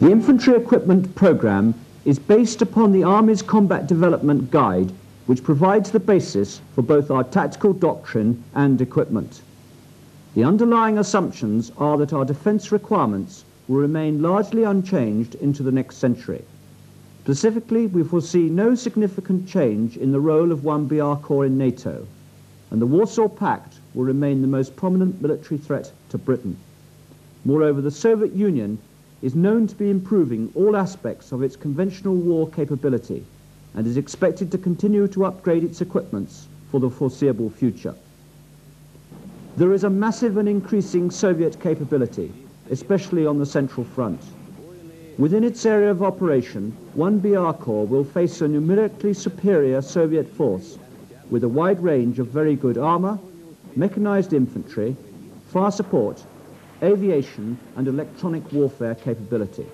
The infantry equipment program is based upon the Army's Combat Development Guide, which provides the basis for both our tactical doctrine and equipment. The underlying assumptions are that our defence requirements will remain largely unchanged into the next century. Specifically, we foresee no significant change in the role of 1BR Corps in NATO, and the Warsaw Pact will remain the most prominent military threat to Britain. Moreover, the Soviet Union is known to be improving all aspects of its conventional war capability and is expected to continue to upgrade its equipments for the foreseeable future. There is a massive and increasing Soviet capability, especially on the Central Front. Within its area of operation, 1BR Corps will face a numerically superior Soviet force with a wide range of very good armour, mechanized infantry, fire support, aviation and electronic warfare capability.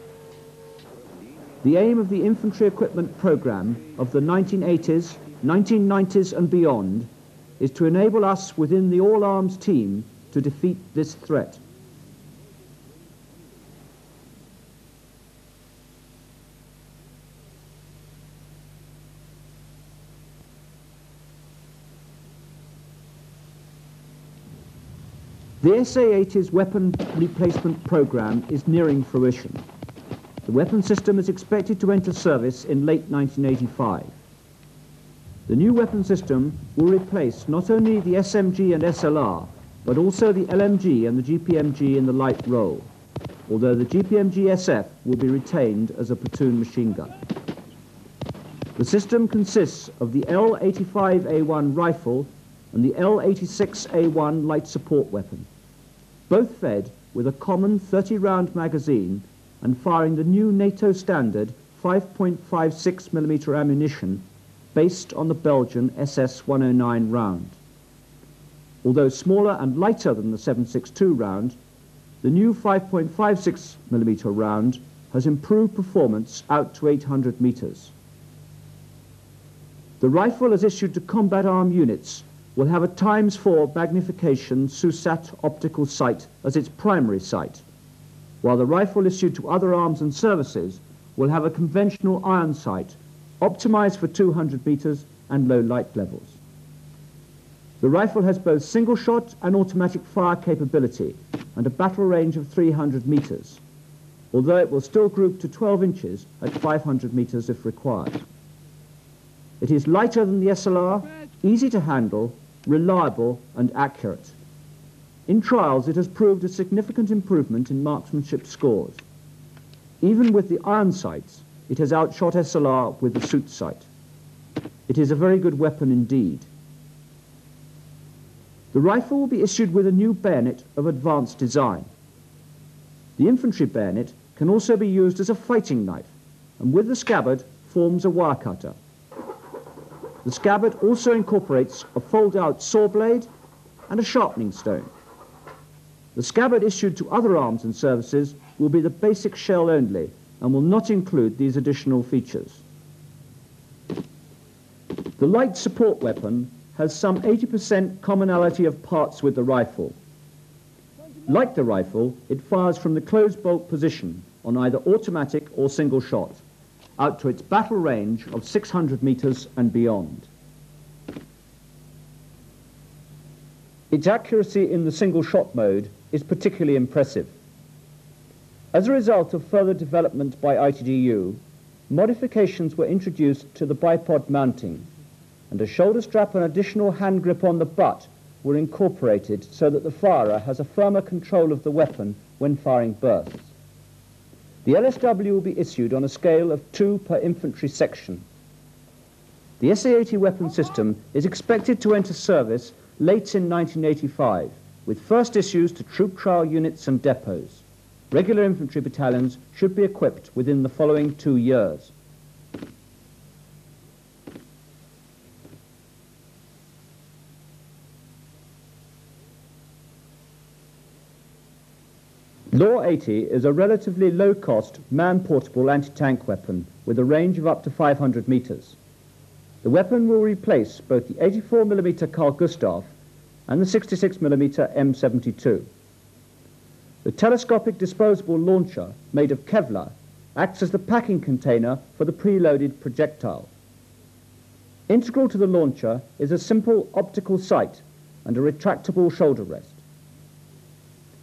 The aim of the infantry equipment program of the 1980s, 1990s and beyond is to enable us within the all-arms team to defeat this threat. The SA-80's weapon replacement program is nearing fruition. The weapon system is expected to enter service in late 1985. The new weapon system will replace not only the SMG and SLR, but also the LMG and the GPMG in the light role, although the GPMG SF will be retained as a platoon machine gun. The system consists of the L85A1 rifle and the L86A1 light support weapon both fed with a common 30-round magazine and firing the new NATO standard 5.56mm ammunition based on the Belgian SS-109 round. Although smaller and lighter than the 7.62 round, the new 5.56mm round has improved performance out to 800 metres. The rifle is issued to combat arm units will have a times 4 magnification SUSAT optical sight as its primary sight, while the rifle issued to other arms and services will have a conventional iron sight, optimized for 200 meters and low light levels. The rifle has both single shot and automatic fire capability and a battle range of 300 meters, although it will still group to 12 inches at 500 meters if required. It is lighter than the SLR, easy to handle, reliable and accurate. In trials, it has proved a significant improvement in marksmanship scores. Even with the iron sights, it has outshot SLR with the SUIT sight. It is a very good weapon indeed. The rifle will be issued with a new bayonet of advanced design. The infantry bayonet can also be used as a fighting knife, and with the scabbard forms a wire cutter. The scabbard also incorporates a fold-out saw blade and a sharpening stone. The scabbard issued to other arms and services will be the basic shell only and will not include these additional features. The light support weapon has some 80% commonality of parts with the rifle. Like the rifle, it fires from the closed bolt position on either automatic or single shot out to its battle range of 600 meters and beyond. Its accuracy in the single shot mode is particularly impressive. As a result of further development by ITDU, modifications were introduced to the bipod mounting, and a shoulder strap and additional hand grip on the butt were incorporated so that the firer has a firmer control of the weapon when firing bursts. The LSW will be issued on a scale of two per infantry section. The SA-80 weapon system is expected to enter service late in 1985, with first issues to troop trial units and depots. Regular infantry battalions should be equipped within the following two years. LAW 80 is a relatively low-cost, man-portable anti-tank weapon with a range of up to 500 meters. The weapon will replace both the 84mm Carl Gustaf and the 66mm M72. The telescopic disposable launcher, made of Kevlar, acts as the packing container for the preloaded projectile. Integral to the launcher is a simple optical sight and a retractable shoulder rest.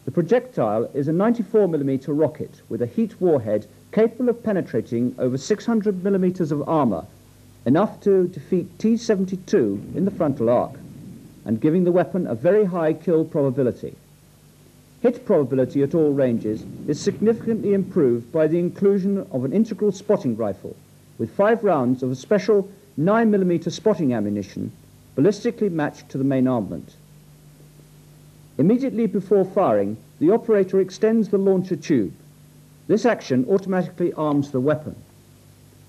The projectile is a 94mm rocket with a heat warhead capable of penetrating over 600mm of armour, enough to defeat T-72 in the frontal arc, and giving the weapon a very high kill probability. Hit probability at all ranges is significantly improved by the inclusion of an integral spotting rifle with five rounds of a special 9mm spotting ammunition ballistically matched to the main armament. Immediately before firing, the operator extends the launcher tube. This action automatically arms the weapon.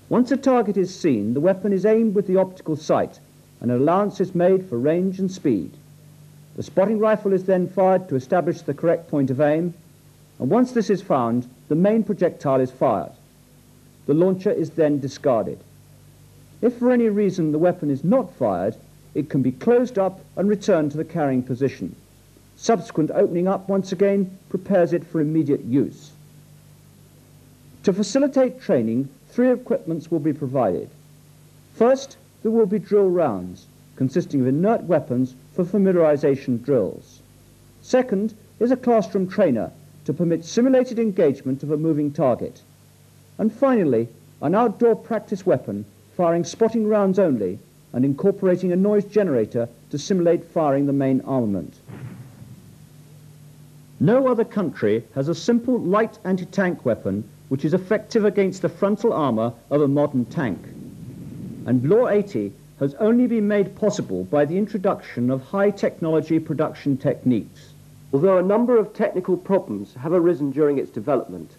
Once a target is seen, the weapon is aimed with the optical sight and an allowance is made for range and speed. The spotting rifle is then fired to establish the correct point of aim, and once this is found, the main projectile is fired. The launcher is then discarded. If for any reason the weapon is not fired, it can be closed up and returned to the carrying position. Subsequent opening up once again prepares it for immediate use. To facilitate training, three equipments will be provided. First, there will be drill rounds, consisting of inert weapons for familiarization drills. Second is a classroom trainer to permit simulated engagement of a moving target. And finally, an outdoor practice weapon firing spotting rounds only and incorporating a noise generator to simulate firing the main armament. No other country has a simple light anti-tank weapon which is effective against the frontal armor of a modern tank. And Law 80 has only been made possible by the introduction of high technology production techniques. Although a number of technical problems have arisen during its development,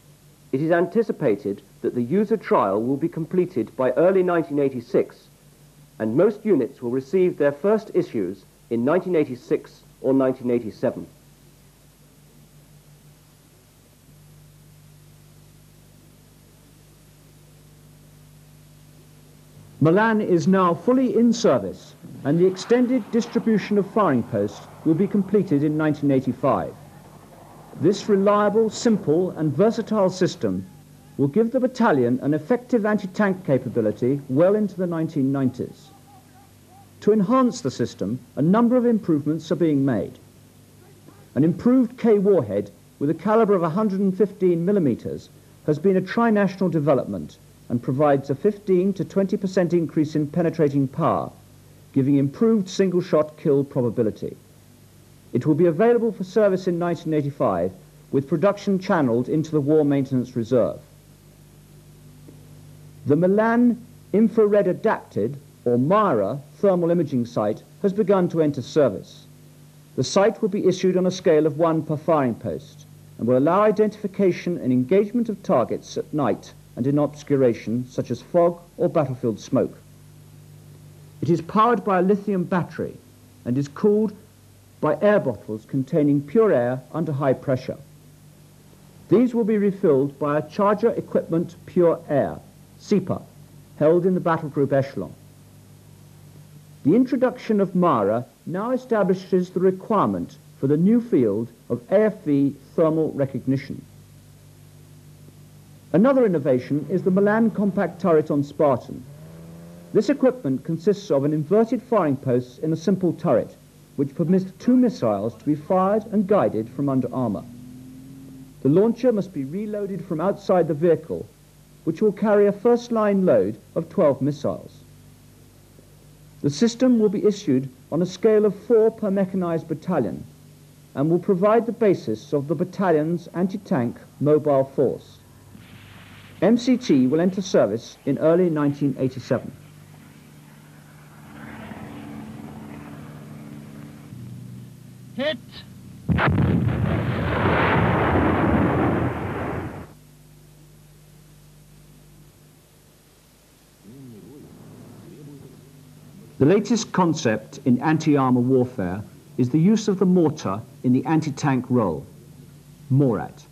it is anticipated that the user trial will be completed by early 1986 and most units will receive their first issues in 1986 or 1987. Milan is now fully in service and the extended distribution of firing posts will be completed in 1985. This reliable, simple and versatile system will give the battalion an effective anti-tank capability well into the 1990s. To enhance the system, a number of improvements are being made. An improved K warhead with a caliber of 115 millimeters has been a trinational development and provides a 15 to 20% increase in penetrating power, giving improved single-shot kill probability. It will be available for service in 1985 with production channeled into the War Maintenance Reserve. The Milan Infrared Adapted, or MIRA, thermal imaging sight has begun to enter service. The sight will be issued on a scale of one per firing post and will allow identification and engagement of targets at night and in obscuration such as fog or battlefield smoke. It is powered by a lithium battery and is cooled by air bottles containing pure air under high pressure. These will be refilled by a Charger Equipment Pure Air, CEPA, held in the battle group echelon. The introduction of MIRA now establishes the requirement for the new field of AFV thermal recognition. Another innovation is the Milan compact turret on Spartan. This equipment consists of an inverted firing post in a simple turret, which permits two missiles to be fired and guided from under armour. The launcher must be reloaded from outside the vehicle, which will carry a first-line load of 12 missiles. The system will be issued on a scale of four per mechanized battalion and will provide the basis of the battalion's anti-tank mobile force. MCT will enter service in early 1987. Hit! The latest concept in anti-armor warfare is the use of the mortar in the anti-tank role, MORAT.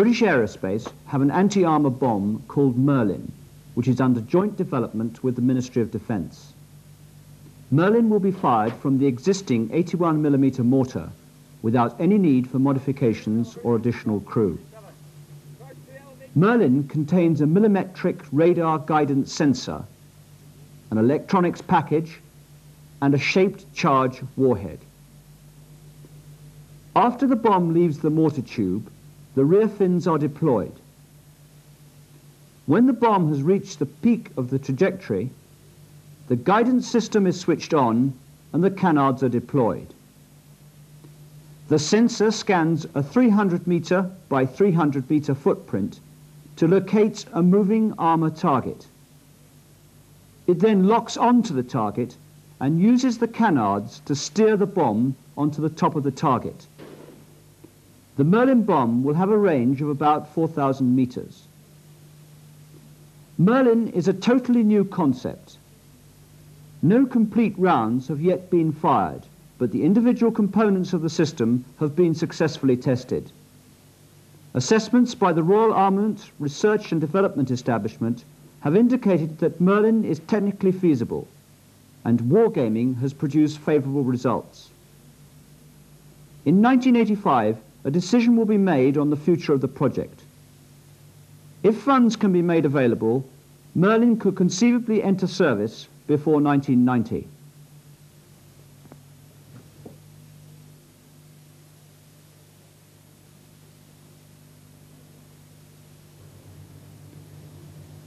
British Aerospace have an anti-armour bomb called Merlin, which is under joint development with the Ministry of Defence. Merlin will be fired from the existing 81mm mortar without any need for modifications or additional crew. Merlin contains a millimetric radar guidance sensor, an electronics package, and a shaped charge warhead. After the bomb leaves the mortar tube, the rear fins are deployed. When the bomb has reached the peak of the trajectory, the guidance system is switched on and the canards are deployed. The sensor scans a 300 meter by 300 meter footprint to locate a moving armor target. It then locks onto the target and uses the canards to steer the bomb onto the top of the target. The Merlin bomb will have a range of about 4,000 meters. Merlin is a totally new concept. No complete rounds have yet been fired, but the individual components of the system have been successfully tested. Assessments by the Royal Armament Research and Development Establishment have indicated that Merlin is technically feasible, and wargaming has produced favourable results. In 1985, a decision will be made on the future of the project. If funds can be made available, Merlin could conceivably enter service before 1990.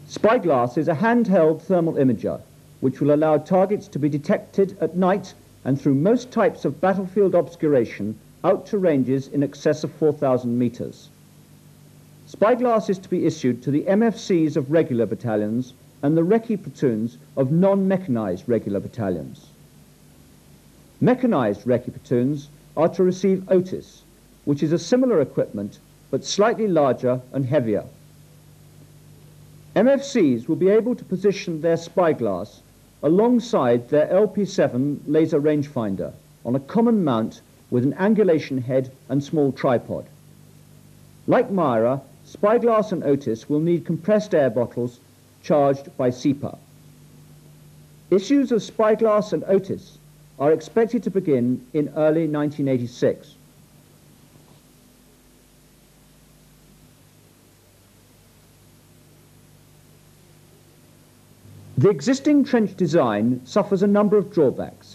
Spyglass is a handheld thermal imager which will allow targets to be detected at night and through most types of battlefield obscuration out to ranges in excess of 4,000 metres. Spyglass is to be issued to the MFCs of regular battalions and the recce platoons of non-mechanized regular battalions. Mechanized recce platoons are to receive Otis, which is a similar equipment but slightly larger and heavier. MFCs will be able to position their spyglass alongside their LP7 laser rangefinder on a common mount with an angulation head and small tripod. Like MIRA, Spyglass and Otis will need compressed air bottles charged by CEPA. Issues of Spyglass and Otis are expected to begin in early 1986. The existing trench design suffers a number of drawbacks.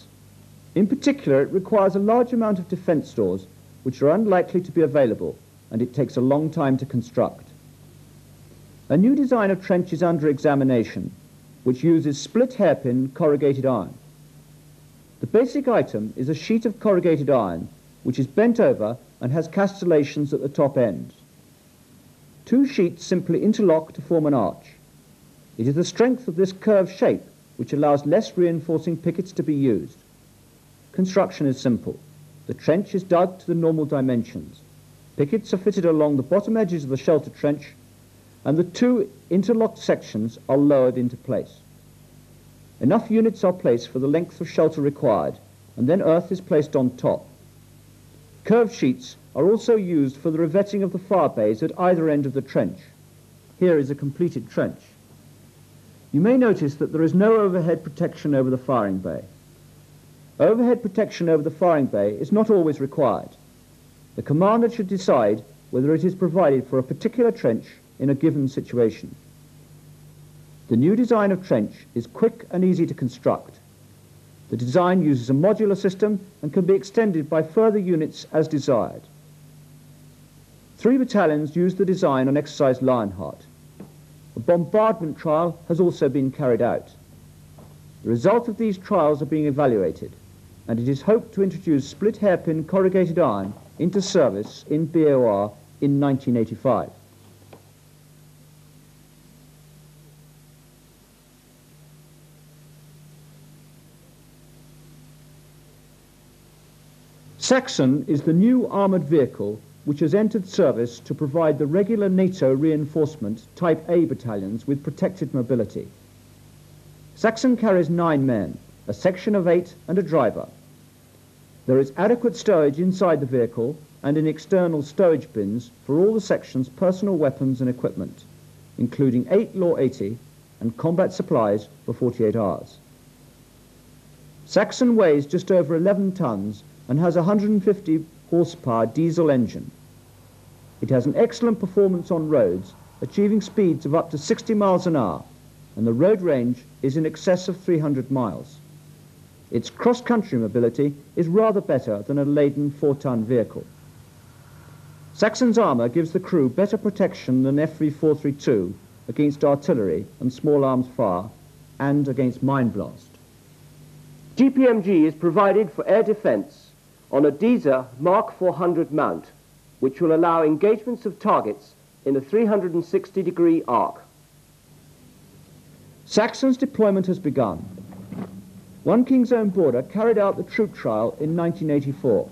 In particular, it requires a large amount of defence stores, which are unlikely to be available, and it takes a long time to construct. A new design of trench is under examination, which uses split hairpin corrugated iron. The basic item is a sheet of corrugated iron, which is bent over and has castellations at the top end. Two sheets simply interlock to form an arch. It is the strength of this curved shape which allows less reinforcing pickets to be used. Construction is simple. The trench is dug to the normal dimensions. Pickets are fitted along the bottom edges of the shelter trench and the two interlocked sections are lowered into place. Enough units are placed for the length of shelter required and then earth is placed on top. Curved sheets are also used for the revetting of the fire bays at either end of the trench. Here is a completed trench. You may notice that there is no overhead protection over the firing bay. Overhead protection over the firing bay is not always required. The commander should decide whether it is provided for a particular trench in a given situation. The new design of trench is quick and easy to construct. The design uses a modular system and can be extended by further units as desired. Three battalions used the design on exercise Lionheart. A bombardment trial has also been carried out. The results of these trials are being evaluated and it is hoped to introduce split hairpin corrugated iron into service in BOR in 1985. Saxon is the new armoured vehicle which has entered service to provide the regular NATO reinforcement Type A battalions with protected mobility. Saxon carries nine men, a section of eight and a driver. There is adequate stowage inside the vehicle and in external stowage bins for all the section's personal weapons and equipment, including 8 Law 80 and combat supplies for 48 hours. Saxon weighs just over 11 tons and has a 150 horsepower diesel engine. It has an excellent performance on roads achieving speeds of up to 60 miles an hour, and the road range is in excess of 300 miles. Its cross-country mobility is rather better than a laden four-ton vehicle. Saxon's armour gives the crew better protection than FV432 against artillery and small arms fire and against mine blast. GPMG is provided for air defence on a Deezer Mark 400 mount, which will allow engagements of targets in a 360 degree arc. Saxon's deployment has begun. One King's Own Border carried out the troop trial in 1984.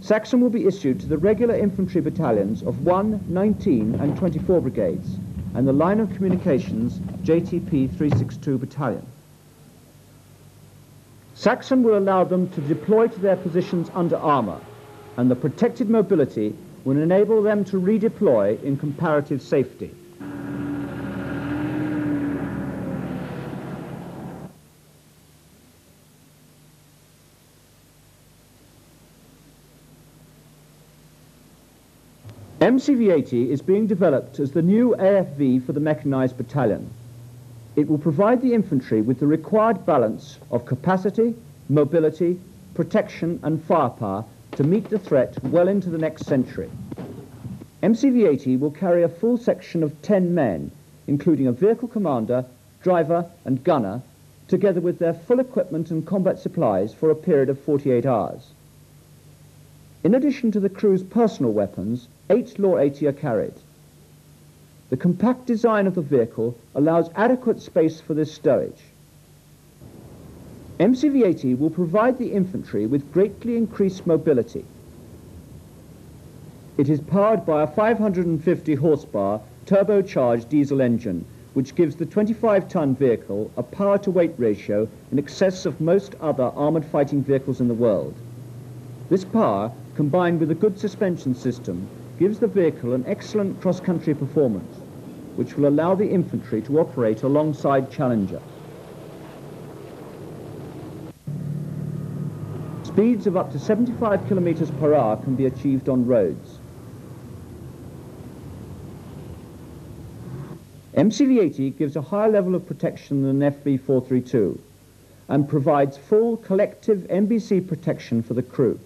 Saxon will be issued to the regular infantry battalions of 1, 19 and 24 brigades and the line of communications JTP 362 battalion. Saxon will allow them to deploy to their positions under armour and the protected mobility will enable them to redeploy in comparative safety. MCV-80 is being developed as the new AFV for the mechanised battalion. It will provide the infantry with the required balance of capacity, mobility, protection and firepower to meet the threat well into the next century. MCV-80 will carry a full section of 10 men, including a vehicle commander, driver and gunner, together with their full equipment and combat supplies for a period of 48 hours. In addition to the crew's personal weapons, eight Law 80 are carried. The compact design of the vehicle allows adequate space for this stowage. MCV-80 will provide the infantry with greatly increased mobility. It is powered by a 550 horsepower turbocharged diesel engine, which gives the 25-ton vehicle a power-to-weight ratio in excess of most other armoured fighting vehicles in the world. This power, combined with a good suspension system, gives the vehicle an excellent cross-country performance, which will allow the infantry to operate alongside Challenger. Speeds of up to 75 kilometers per hour can be achieved on roads. MCV-80 gives a higher level of protection than FV432 and provides full collective NBC protection for the crew.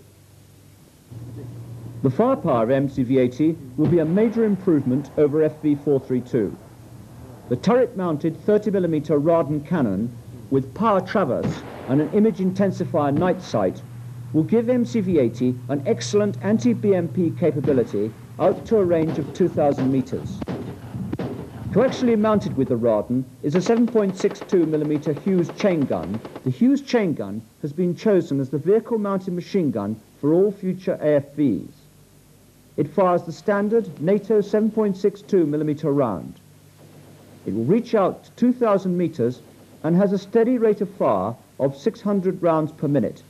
The firepower of MCV-80 will be a major improvement over FV432. The turret-mounted 30mm Rarden cannon with power traverse and an image intensifier night sight will give MCV-80 an excellent anti-BMP capability out to a range of 2,000 meters. Coaxially mounted with the Rarden is a 7.62mm Hughes chain gun. The Hughes chain gun has been chosen as the vehicle-mounted machine gun for all future AFVs. It fires the standard NATO 7.62mm round. It will reach out to 2,000 meters and has a steady rate of fire of 600 rounds per minute.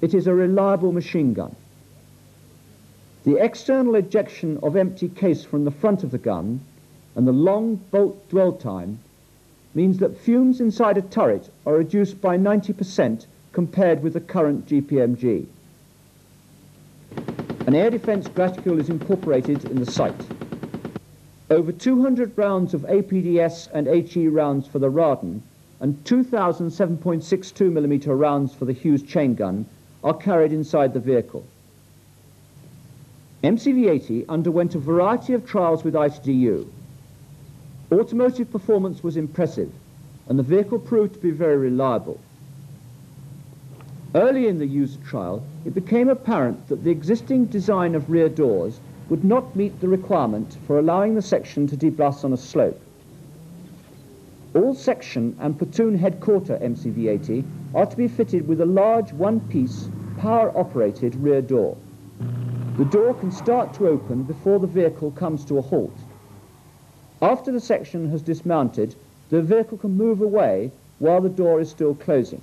It is a reliable machine gun. The external ejection of empty case from the front of the gun and the long bolt dwell time means that fumes inside a turret are reduced by 90% compared with the current GPMG. An air defence graticule is incorporated in the site. Over 200 rounds of APDS and HE rounds for the Rarden and 2,000 7.62mm rounds for the Hughes chain gun are carried inside the vehicle. MCV-80 underwent a variety of trials with ITDU. Automotive performance was impressive, and the vehicle proved to be very reliable. Early in the user trial, it became apparent that the existing design of rear doors would not meet the requirement for allowing the section to debus on a slope. All section and platoon headquarter MCV-80 are to be fitted with a large one-piece power-operated rear door. The door can start to open before the vehicle comes to a halt. After the section has dismounted, the vehicle can move away while the door is still closing.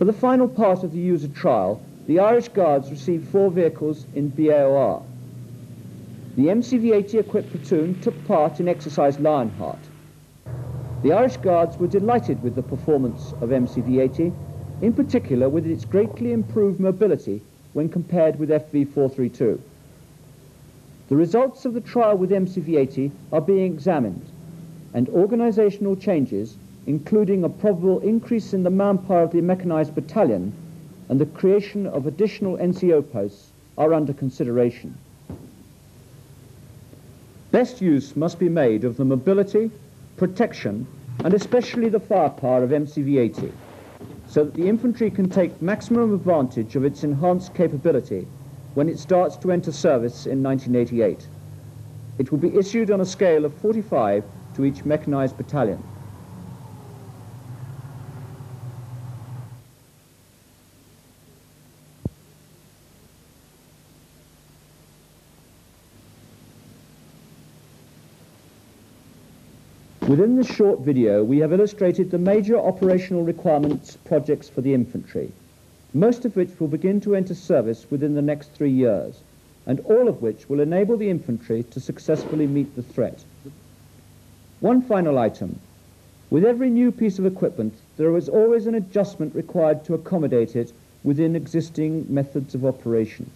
For the final part of the user trial, the Irish Guards received four vehicles in BAOR. The MCV-80 equipped platoon took part in exercise Lionheart. The Irish Guards were delighted with the performance of MCV-80 in particular with its greatly improved mobility when compared with FV432. The results of the trial with MCV-80 are being examined, and organisational changes, including a probable increase in the manpower of the mechanised battalion and the creation of additional NCO posts, are under consideration. Best use must be made of the mobility, protection, and especially the firepower of MCV-80, so that the infantry can take maximum advantage of its enhanced capability when it starts to enter service in 1988. It will be issued on a scale of 45 to each mechanised battalion. Within this short video, we have illustrated the major operational requirements projects for the infantry, most of which will begin to enter service within the next three years, and all of which will enable the infantry to successfully meet the threat. One final item. With every new piece of equipment, there is always an adjustment required to accommodate it within existing methods of operation.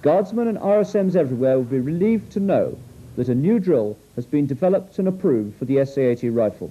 Guardsmen and RSMs everywhere will be relieved to know that a new drill has been developed and approved for the SA-80 rifle.